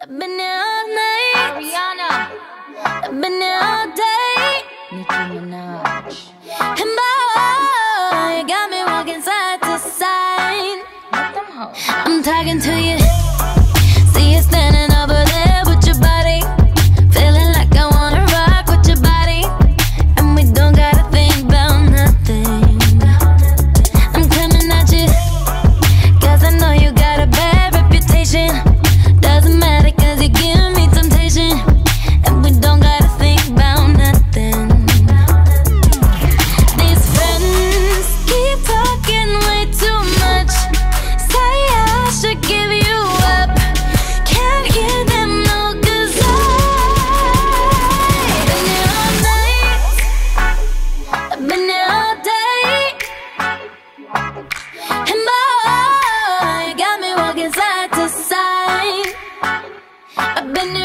I've been here all night. Ariana. I've been here all day. Nicki Minaj. And boy, you got me walking side to side. Let them hoes. I'm talking to you. I've been